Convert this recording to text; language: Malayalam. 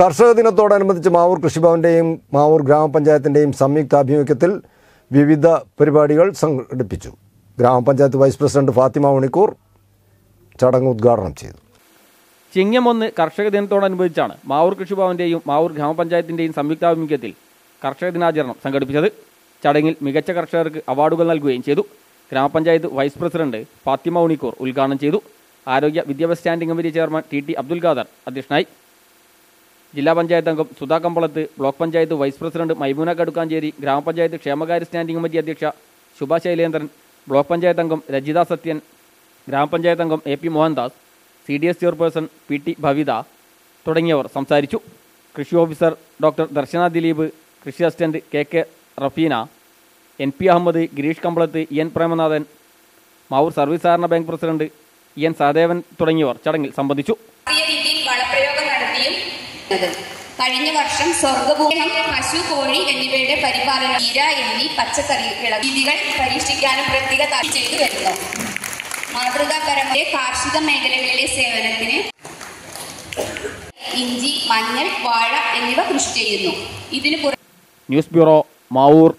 കർഷക ദിനത്തോടനുബന്ധിച്ച് മാവൂർ കൃഷിഭവന്റെയും മാവൂർ ഗ്രാമപഞ്ചായത്തിന്റെയും സംയുക്താഭിമുഖ്യത്തിൽ വിവിധ പരിപാടികൾ സംഘടിപ്പിച്ചു. ഗ്രാമപഞ്ചായത്ത് വൈസ് പ്രസിഡന്റ് ഫാത്തിമ മണിക്കൂർ ചടങ്ങ് ഉദ്ഘാടനം ചെയ്തു. ചിങ്ങം ഒന്ന് കർഷക ദിനത്തോടനുബന്ധിച്ചാണ് മാവൂർ കൃഷിഭവന്റെയും മാവൂർ ഗ്രാമപഞ്ചായത്തിന്റെയും സംയുക്താഭിമുഖ്യത്തിൽ കർഷക ദിനാചരണം സംഘടിപ്പിച്ചത്. ചടങ്ങിൽ മികച്ച കർഷകർക്ക് അവാർഡുകൾ നൽകുകയും ചെയ്തു. ഗ്രാമപഞ്ചായത്ത് വൈസ് പ്രസിഡന്റ് ഫാത്തിമ ഉണിക്കൂർ ഉദ്ഘാടനം ചെയ്തു. ആരോഗ്യ വിദ്യാഭ്യാസ standing committee chairman T T Abdul Khader അധ്യക്ഷനായി. ജില്ലാ പഞ്ചായത്ത് അംഗം Sudha Kambalath block panchayat vice president Maimoona Kadukkancheri ഗ്രാമപഞ്ചായത്ത് ക്ഷേമകാര്യ സ്റ്റാൻഡിംഗ് കമ്മിറ്റി അധ്യക്ഷ ശുഭ ശൈലേന്ദ്രൻ ബ്ലോക്ക് പഞ്ചായത്ത് അംഗം രജിത സത്യൻ ഗ്രാമപഞ്ചായത്ത് അംഗം A P Mohandas C D S chairperson P T Bhavitha തുടങ്ങിയവർ സംസാരിച്ചു. കൃഷി ഓഫീസർ ഡോക്ടർ ദർശന ദിലീപ് കൃഷി assistant K K Rafeena N P Ahammed Girish Kambalath E N Premanathan Mavoor service സഹകരണ bank president E N Sahadevan തുടങ്ങിയവർ ചടങ്ങിൽ സംബന്ധിച്ചു. കഴിഞ്ഞ വർഷം സ്വർഗഭൂമി പശു കോഴി എന്നിവയുടെ പരിപാലനം ഇര എന്നീ പച്ചക്കറി വിളകൾ പരീക്ഷിക്കാനും പ്രത്യേക താല്പര്യം ചെയ്തു വരുന്നു. മാതൃകാപരമായ കാർഷിക മേഖലകളിലെ സേവനത്തിന് ഇഞ്ചി മഞ്ഞൾ വാഴ എന്നിവ കൃഷി ചെയ്യുന്നു. ഇതിനു ന്യൂസ് ബ്യൂറോ മാവൂർ.